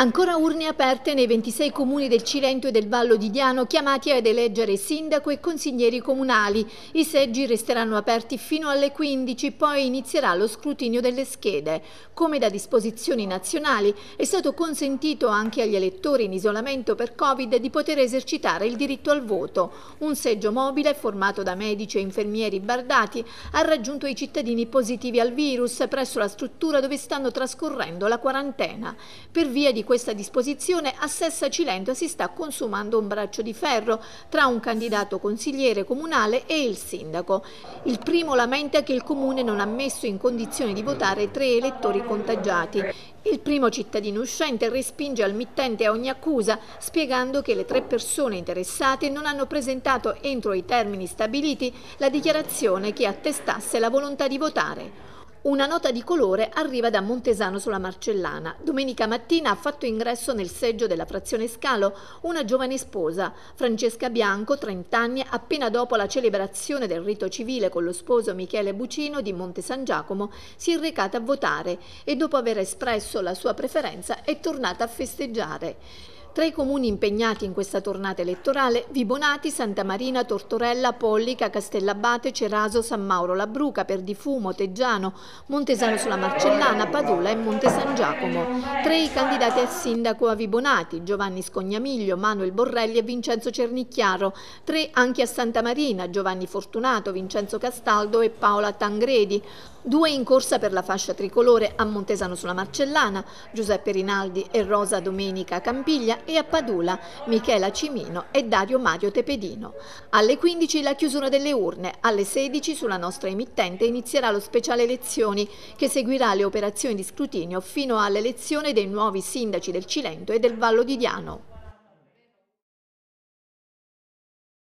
Ancora urne aperte nei 26 comuni del Cilento e del Vallo di Diano chiamati ad eleggere sindaco e consiglieri comunali. I seggi resteranno aperti fino alle 15, poi inizierà lo scrutinio delle schede. Come da disposizioni nazionali è stato consentito anche agli elettori in isolamento per Covid di poter esercitare il diritto al voto. Un seggio mobile formato da medici e infermieri bardati ha raggiunto i cittadini positivi al virus presso la struttura dove stanno trascorrendo la quarantena. Per via di questa disposizione a Sessa Cilento si sta consumando un braccio di ferro tra un candidato consigliere comunale e il sindaco. Il primo lamenta che il comune non ha messo in condizione di votare tre elettori contagiati. Il primo cittadino uscente respinge al mittente ogni accusa, spiegando che le tre persone interessate non hanno presentato entro i termini stabiliti la dichiarazione che attestasse la volontà di votare. Una nota di colore arriva da Montesano sulla Marcellana. Domenica mattina ha fatto ingresso nel seggio della frazione Scalo una giovane sposa, Francesca Bianco, 30 anni, appena dopo la celebrazione del rito civile con lo sposo Michele Bucino di Monte San Giacomo, si è recata a votare e dopo aver espresso la sua preferenza è tornata a festeggiare. Tra i comuni impegnati in questa tornata elettorale, Vibonati, Santa Marina, Tortorella, Pollica, Castellabate, Ceraso, San Mauro, Labruca, Perdifumo, Teggiano, Montesano sulla Marcellana, Padula e Monte San Giacomo. Tre i candidati al sindaco a Vibonati, Giovanni Scognamiglio, Manuel Borrelli e Vincenzo Cernicchiaro. Tre anche a Santa Marina, Giovanni Fortunato, Vincenzo Castaldo e Paola Tangredi. Due in corsa per la fascia tricolore a Montesano sulla Marcellana, Giuseppe Rinaldi e Rosa Domenica Campiglia e a Padula Michela Cimino e Dario Mario Tepedino. Alle 15 la chiusura delle urne, alle 16 sulla nostra emittente inizierà lo speciale elezioni che seguirà le operazioni di scrutinio fino all'elezione dei nuovi sindaci del Cilento e del Vallo di Diano.